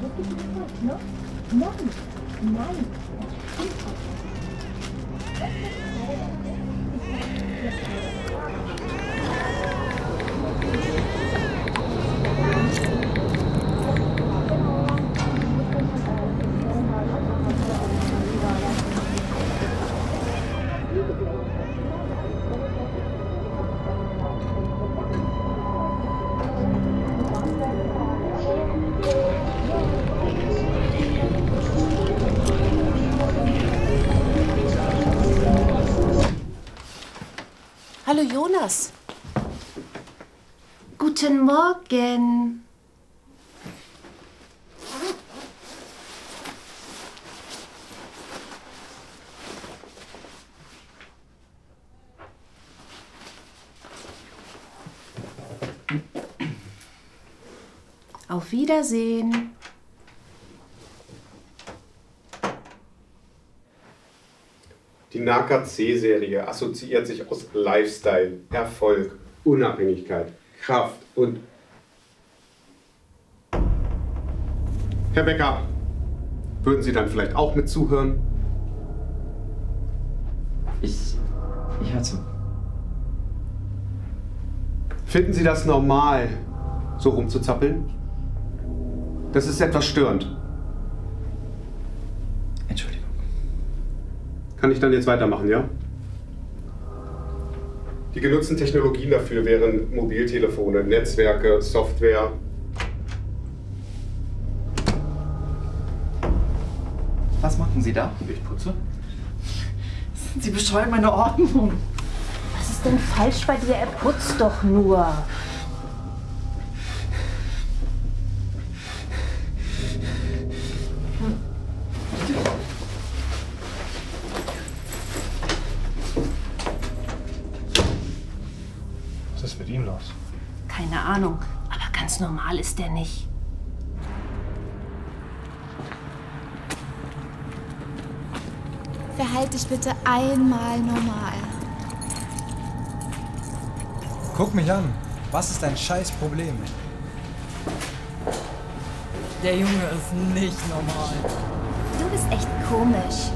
what did you do? No, no, no. Hallo Jonas. Guten Morgen. Auf Wiedersehen. Die Naka C-Serie assoziiert sich aus Lifestyle, Erfolg, Unabhängigkeit, Kraft und. Herr Becker, würden Sie dann vielleicht auch mit zuhören? Ich. Ich höre zu. Finden Sie das normal, so rumzuzappeln? Das ist etwas störend. Kann ich dann jetzt weitermachen, ja? Die genutzten Technologien dafür wären Mobiltelefone, Netzwerke, Software. Was machen Sie da? Ich putze. Sie beschreiben meine Ordnung. Was ist denn falsch bei dir? Er putzt doch nur. Was ist mit ihm los? Keine Ahnung, aber ganz normal ist der nicht. Verhalt dich bitte einmal normal. Guck mich an. Was ist dein scheiß Problem? Der Junge ist nicht normal. Du bist echt komisch.